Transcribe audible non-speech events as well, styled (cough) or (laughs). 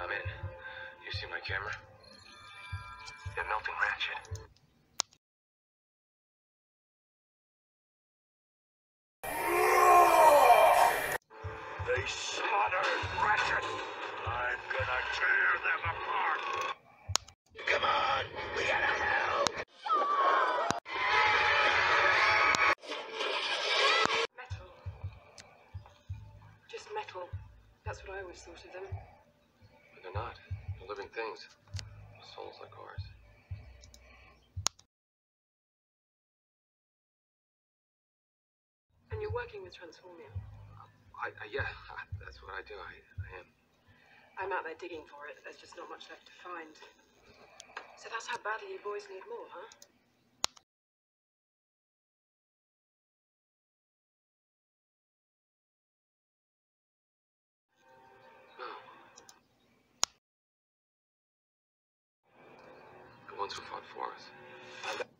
I'm in. You see my camera? They're melting Ratchet. They slaughtered Ratchet. I'm gonna tear them apart. Come on, we gotta help. Metal. Just metal. That's what I always thought of them. But they're not. They're living things. Souls like ours. And you're working with Transformium. I, I yeah, (laughs) that's what I do. I, I am. I'm out there digging for it. There's just not much left to find. So that's how badly you boys need more, huh? Ones who fought for us.